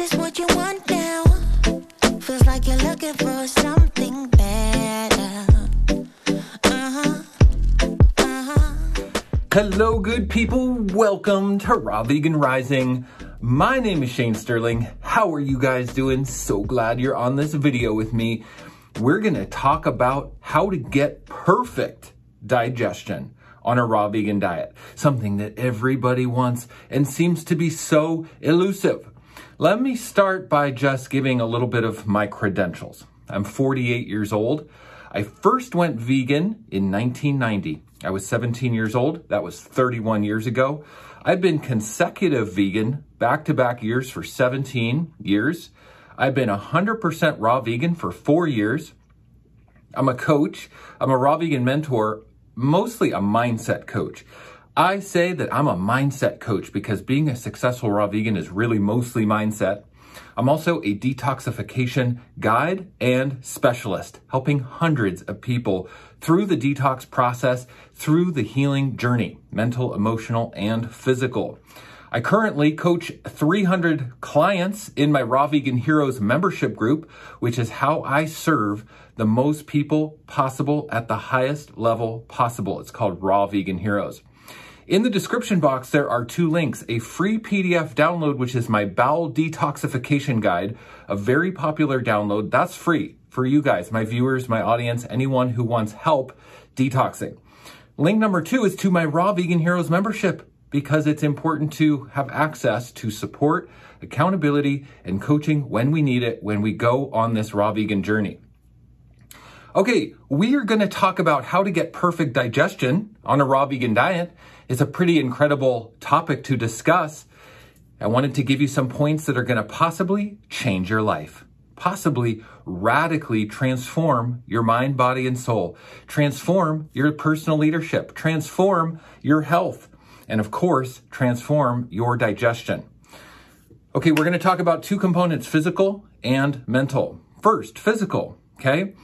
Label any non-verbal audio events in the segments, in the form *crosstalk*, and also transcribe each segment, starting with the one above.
this what you want now? Feels like you're looking for something better. Uh-huh. Uh-huh. Hello, good people. Welcome to Raw Vegan Rising. My name is Shane Sterling. How are you guys doing? So glad you're on this video with me. We're going to talk about how to get perfect digestion on a raw vegan diet, something that everybody wants and seems to be so elusive. Let me start by just giving a little bit of my credentials. I'm 48 years old. I first went vegan in 1990. I was 17 years old. That was 31 years ago. I've been consecutive vegan back to back years for 17 years. I've been 100% raw vegan for four years. I'm a coach. I'm a raw vegan mentor, mostly a mindset coach. I say that I'm a mindset coach because being a successful raw vegan is really mostly mindset. I'm also a detoxification guide and specialist, helping hundreds of people through the detox process, through the healing journey, mental, emotional, and physical. I currently coach 300 clients in my Raw Vegan Heroes membership group, which is how I serve the most people possible at the highest level possible. It's called Raw Vegan Heroes. In the description box, there are two links, a free PDF download, which is my bowel detoxification guide, a very popular download. That's free for you guys, my viewers, my audience, anyone who wants help detoxing. Link number two is to my Raw Vegan Heroes membership because it's important to have access to support, accountability, and coaching when we need it, when we go on this raw vegan journey. Okay, we are going to talk about how to get perfect digestion on a raw vegan diet. It's a pretty incredible topic to discuss. I wanted to give you some points that are going to possibly change your life, possibly radically transform your mind, body, and soul, transform your personal leadership, transform your health, and of course, transform your digestion. Okay, we're going to talk about two components, physical and mental. First, physical, okay?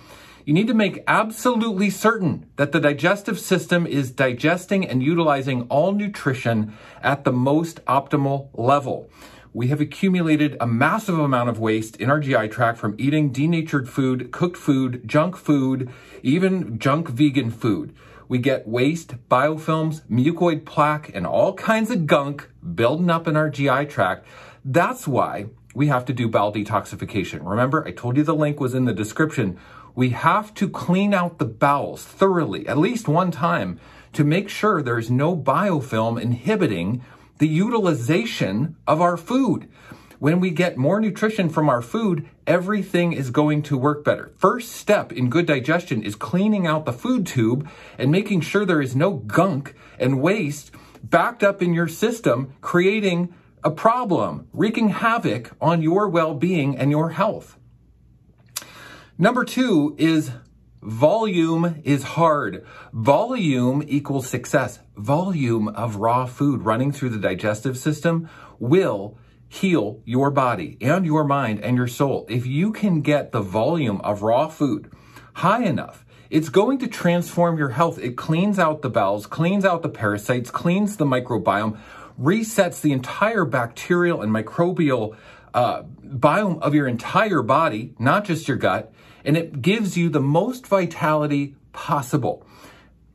You need to make absolutely certain that the digestive system is digesting and utilizing all nutrition at the most optimal level. We have accumulated a massive amount of waste in our GI tract from eating denatured food, cooked food, junk food, even junk vegan food. We get waste, biofilms, mucoid plaque, and all kinds of gunk building up in our GI tract. That's why we have to do bowel detoxification. Remember, I told you the link was in the description we have to clean out the bowels thoroughly, at least one time, to make sure there's no biofilm inhibiting the utilization of our food. When we get more nutrition from our food, everything is going to work better. First step in good digestion is cleaning out the food tube and making sure there is no gunk and waste backed up in your system, creating a problem, wreaking havoc on your well being and your health. Number two is volume is hard. Volume equals success. Volume of raw food running through the digestive system will heal your body and your mind and your soul. If you can get the volume of raw food high enough, it's going to transform your health. It cleans out the bowels, cleans out the parasites, cleans the microbiome, resets the entire bacterial and microbial uh, biome of your entire body, not just your gut and it gives you the most vitality possible.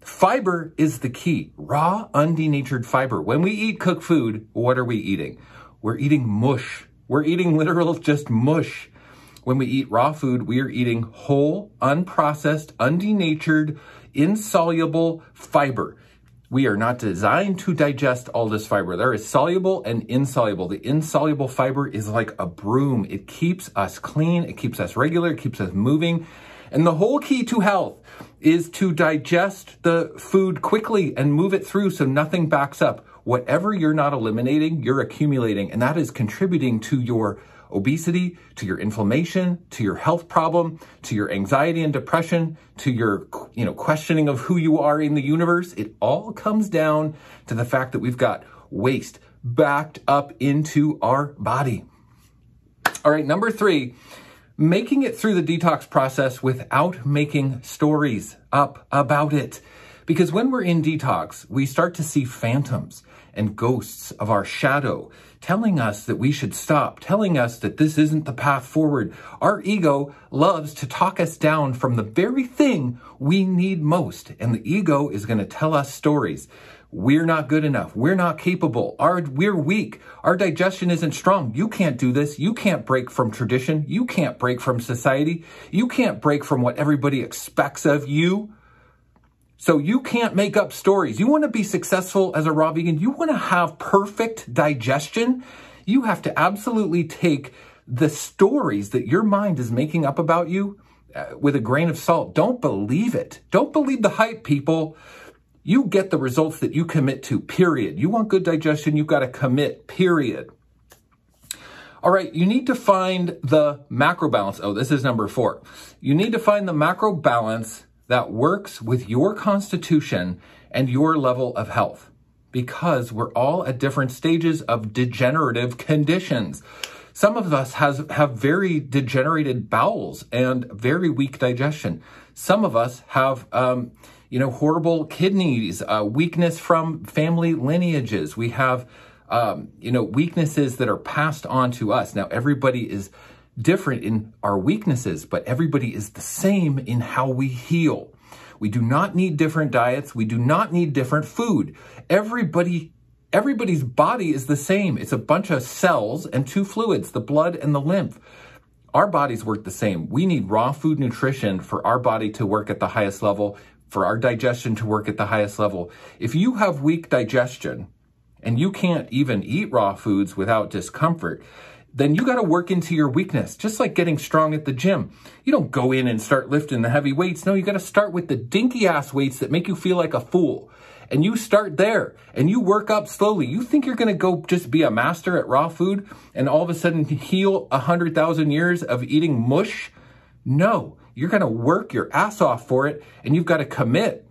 Fiber is the key. Raw, undenatured fiber. When we eat cooked food, what are we eating? We're eating mush. We're eating literal just mush. When we eat raw food, we are eating whole, unprocessed, undenatured, insoluble fiber. We are not designed to digest all this fiber. There is soluble and insoluble. The insoluble fiber is like a broom. It keeps us clean. It keeps us regular. It keeps us moving. And the whole key to health is to digest the food quickly and move it through so nothing backs up. Whatever you're not eliminating, you're accumulating, and that is contributing to your obesity, to your inflammation, to your health problem, to your anxiety and depression, to your, you know, questioning of who you are in the universe. It all comes down to the fact that we've got waste backed up into our body. All right, number three, making it through the detox process without making stories up about it. Because when we're in detox, we start to see phantoms and ghosts of our shadow, telling us that we should stop, telling us that this isn't the path forward. Our ego loves to talk us down from the very thing we need most. And the ego is going to tell us stories. We're not good enough. We're not capable. Our, we're weak. Our digestion isn't strong. You can't do this. You can't break from tradition. You can't break from society. You can't break from what everybody expects of you. So you can't make up stories. You want to be successful as a raw vegan. You want to have perfect digestion. You have to absolutely take the stories that your mind is making up about you uh, with a grain of salt. Don't believe it. Don't believe the hype, people. You get the results that you commit to, period. You want good digestion, you've got to commit, period. All right, you need to find the macro balance. Oh, this is number four. You need to find the macro balance that works with your constitution and your level of health because we're all at different stages of degenerative conditions. Some of us has, have very degenerated bowels and very weak digestion. Some of us have, um, you know, horrible kidneys, uh, weakness from family lineages. We have, um, you know, weaknesses that are passed on to us. Now, everybody is different in our weaknesses, but everybody is the same in how we heal. We do not need different diets. We do not need different food. Everybody, everybody's body is the same. It's a bunch of cells and two fluids, the blood and the lymph. Our bodies work the same. We need raw food nutrition for our body to work at the highest level for our digestion to work at the highest level. If you have weak digestion and you can't even eat raw foods without discomfort, then you got to work into your weakness, just like getting strong at the gym. You don't go in and start lifting the heavy weights. No, you got to start with the dinky ass weights that make you feel like a fool. And you start there and you work up slowly. You think you're going to go just be a master at raw food and all of a sudden heal a hundred thousand years of eating mush? No, you're going to work your ass off for it and you've got to commit.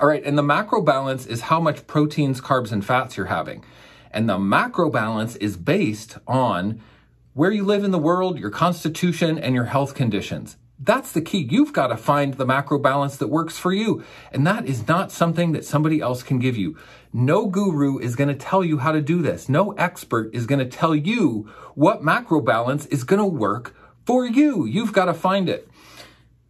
All right, and the macro balance is how much proteins, carbs, and fats you're having. And the macro balance is based on where you live in the world, your constitution, and your health conditions. That's the key. You've got to find the macro balance that works for you. And that is not something that somebody else can give you. No guru is going to tell you how to do this. No expert is going to tell you what macro balance is going to work for you. You've got to find it.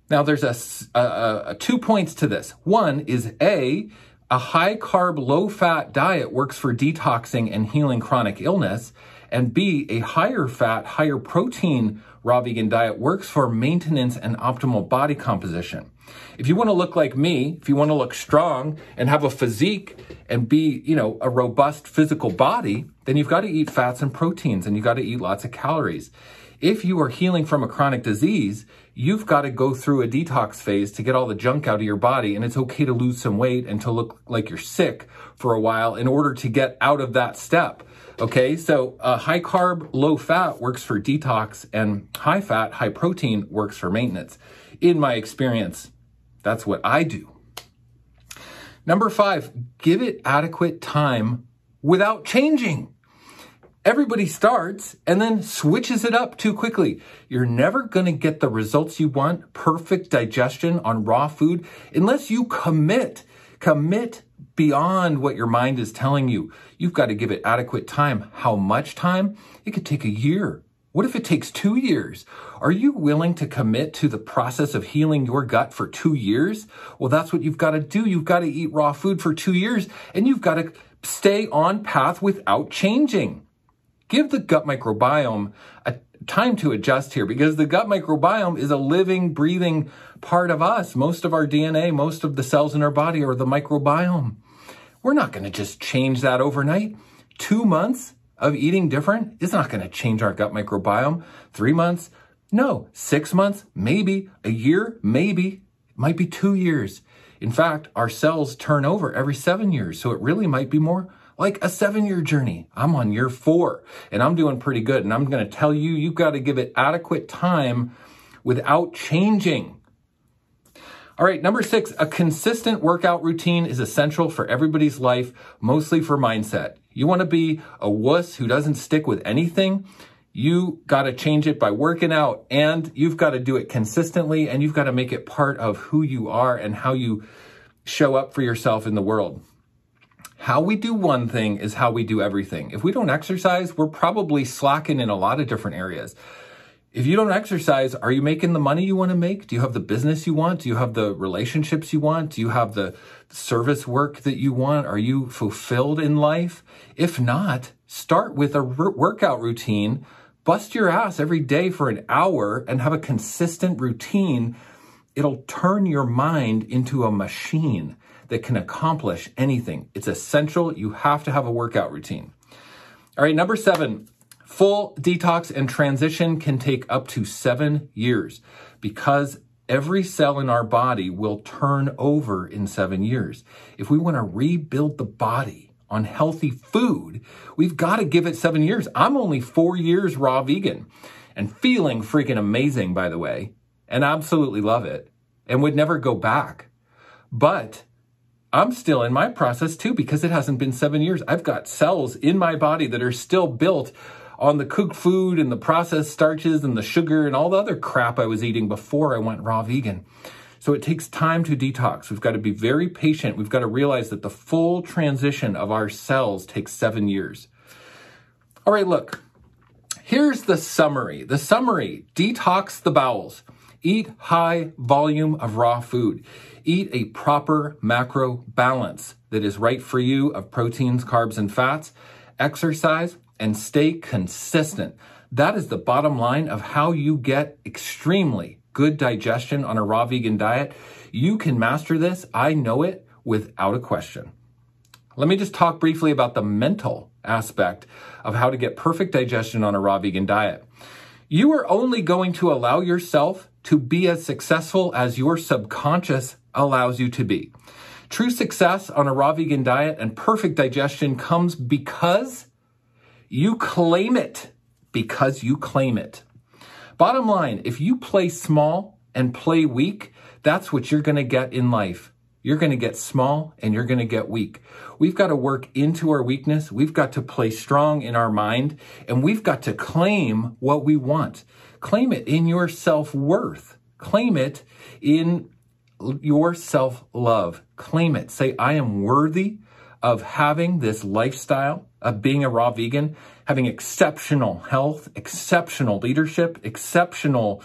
Now, there's a, a, a, two points to this. One is A, a high carb, low fat diet works for detoxing and healing chronic illness. And B, a higher fat, higher protein raw vegan diet works for maintenance and optimal body composition. If you want to look like me, if you want to look strong and have a physique and be, you know, a robust physical body, then you've got to eat fats and proteins and you've got to eat lots of calories. If you are healing from a chronic disease, you've got to go through a detox phase to get all the junk out of your body. And it's okay to lose some weight and to look like you're sick for a while in order to get out of that step. Okay, so uh, high carb, low fat works for detox, and high fat, high protein works for maintenance. In my experience, that's what I do. Number five, give it adequate time without changing. Everybody starts and then switches it up too quickly. You're never going to get the results you want, perfect digestion on raw food, unless you commit. Commit beyond what your mind is telling you. You've got to give it adequate time. How much time? It could take a year. What if it takes two years? Are you willing to commit to the process of healing your gut for two years? Well, that's what you've got to do. You've got to eat raw food for two years and you've got to stay on path without changing give the gut microbiome a time to adjust here because the gut microbiome is a living, breathing part of us. Most of our DNA, most of the cells in our body are the microbiome. We're not going to just change that overnight. Two months of eating different is not going to change our gut microbiome. Three months, no. Six months, maybe. A year, maybe. It might be two years. In fact, our cells turn over every seven years, so it really might be more like a seven year journey. I'm on year four and I'm doing pretty good. And I'm going to tell you, you've got to give it adequate time without changing. All right, number six, a consistent workout routine is essential for everybody's life, mostly for mindset. You want to be a wuss who doesn't stick with anything? You got to change it by working out and you've got to do it consistently and you've got to make it part of who you are and how you show up for yourself in the world. How we do one thing is how we do everything. If we don't exercise, we're probably slacking in a lot of different areas. If you don't exercise, are you making the money you want to make? Do you have the business you want? Do you have the relationships you want? Do you have the service work that you want? Are you fulfilled in life? If not, start with a workout routine. Bust your ass every day for an hour and have a consistent routine. It'll turn your mind into a machine that can accomplish anything. It's essential. You have to have a workout routine. All right, number seven, full detox and transition can take up to seven years because every cell in our body will turn over in seven years. If we want to rebuild the body on healthy food, we've got to give it seven years. I'm only four years raw vegan and feeling freaking amazing, by the way, and absolutely love it and would never go back. But I'm still in my process too because it hasn't been seven years. I've got cells in my body that are still built on the cooked food and the processed starches and the sugar and all the other crap I was eating before I went raw vegan. So it takes time to detox. We've got to be very patient. We've got to realize that the full transition of our cells takes seven years. All right, look, here's the summary. The summary detox the bowels, eat high volume of raw food. Eat a proper macro balance that is right for you of proteins, carbs, and fats. Exercise and stay consistent. That is the bottom line of how you get extremely good digestion on a raw vegan diet. You can master this. I know it without a question. Let me just talk briefly about the mental aspect of how to get perfect digestion on a raw vegan diet. You are only going to allow yourself to be as successful as your subconscious allows you to be. True success on a raw vegan diet and perfect digestion comes because you claim it. Because you claim it. Bottom line, if you play small and play weak, that's what you're going to get in life. You're going to get small and you're going to get weak. We've got to work into our weakness. We've got to play strong in our mind and we've got to claim what we want. Claim it in your self worth. Claim it in your self love. Claim it. Say, I am worthy of having this lifestyle of being a raw vegan, having exceptional health, exceptional leadership, exceptional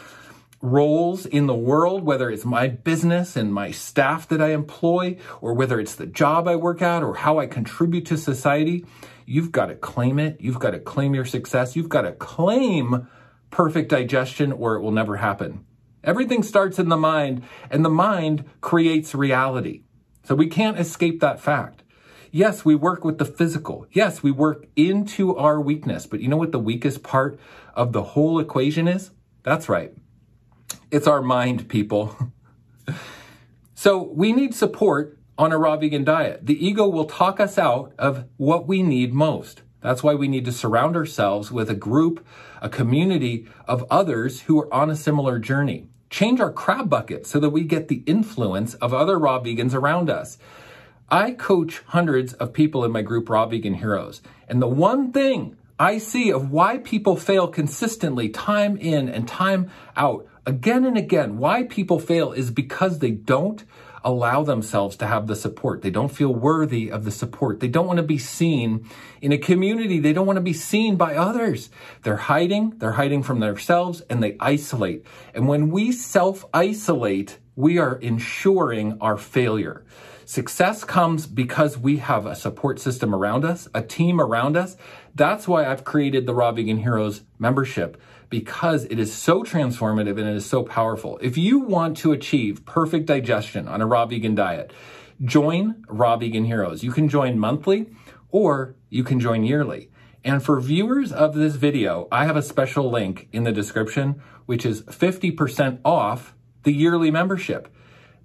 roles in the world, whether it's my business and my staff that I employ, or whether it's the job I work at, or how I contribute to society. You've got to claim it. You've got to claim your success. You've got to claim perfect digestion, or it will never happen. Everything starts in the mind, and the mind creates reality. So we can't escape that fact. Yes, we work with the physical. Yes, we work into our weakness. But you know what the weakest part of the whole equation is? That's right. It's our mind, people. *laughs* so we need support on a raw vegan diet. The ego will talk us out of what we need most. That's why we need to surround ourselves with a group, a community of others who are on a similar journey. Change our crab bucket so that we get the influence of other raw vegans around us. I coach hundreds of people in my group, Raw Vegan Heroes. And the one thing I see of why people fail consistently, time in and time out, again and again, why people fail is because they don't allow themselves to have the support. They don't feel worthy of the support. They don't want to be seen in a community. They don't want to be seen by others. They're hiding. They're hiding from themselves and they isolate. And when we self isolate, we are ensuring our failure. Success comes because we have a support system around us, a team around us. That's why I've created the Raw Vegan Heroes membership because it is so transformative and it is so powerful. If you want to achieve perfect digestion on a raw vegan diet, join Raw Vegan Heroes. You can join monthly or you can join yearly. And for viewers of this video, I have a special link in the description, which is 50% off the yearly membership.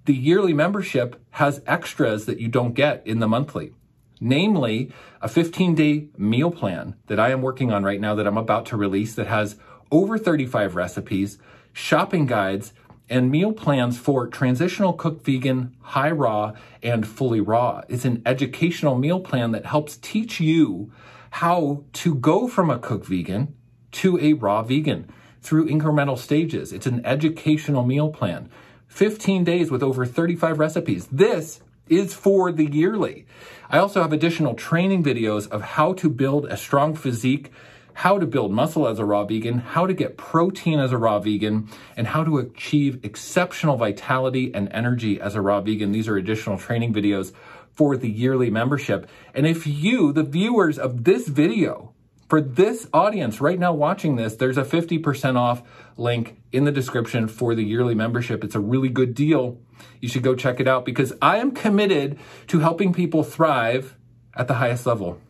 The yearly membership has extras that you don't get in the monthly namely a 15 day meal plan that I am working on right now that I'm about to release that has over 35 recipes, shopping guides, and meal plans for transitional cooked vegan, high raw, and fully raw. It's an educational meal plan that helps teach you how to go from a cooked vegan to a raw vegan through incremental stages. It's an educational meal plan. 15 days with over 35 recipes. This is for the yearly. I also have additional training videos of how to build a strong physique, how to build muscle as a raw vegan, how to get protein as a raw vegan, and how to achieve exceptional vitality and energy as a raw vegan. These are additional training videos for the yearly membership. And if you, the viewers of this video, for this audience right now watching this, there's a 50% off link in the description for the yearly membership. It's a really good deal. You should go check it out because I am committed to helping people thrive at the highest level.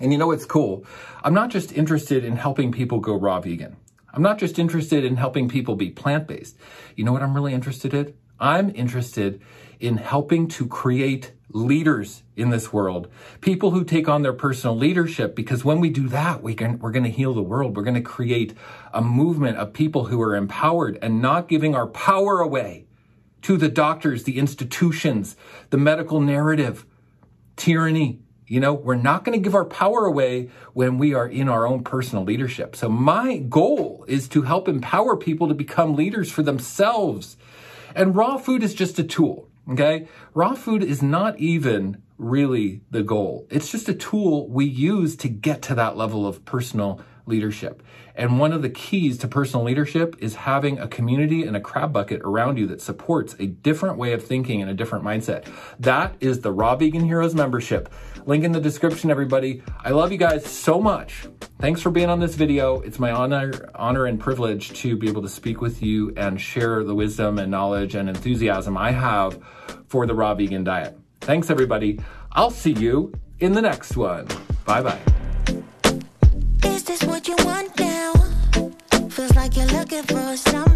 And you know what's cool? I'm not just interested in helping people go raw vegan. I'm not just interested in helping people be plant based. You know what I'm really interested in? I'm interested in helping to create leaders in this world, people who take on their personal leadership, because when we do that, we can, we're going to heal the world. We're going to create a movement of people who are empowered and not giving our power away to the doctors, the institutions, the medical narrative, tyranny. You know, we're not going to give our power away when we are in our own personal leadership. So my goal is to help empower people to become leaders for themselves. And raw food is just a tool. Okay. Raw food is not even really the goal. It's just a tool we use to get to that level of personal leadership. And one of the keys to personal leadership is having a community and a crab bucket around you that supports a different way of thinking and a different mindset. That is the Raw Vegan Heroes membership. Link in the description, everybody. I love you guys so much. Thanks for being on this video. It's my honor, honor and privilege to be able to speak with you and share the wisdom and knowledge and enthusiasm I have for the raw vegan diet. Thanks, everybody. I'll see you in the next one. Bye bye. Is this what you want now? Feels like you're looking for something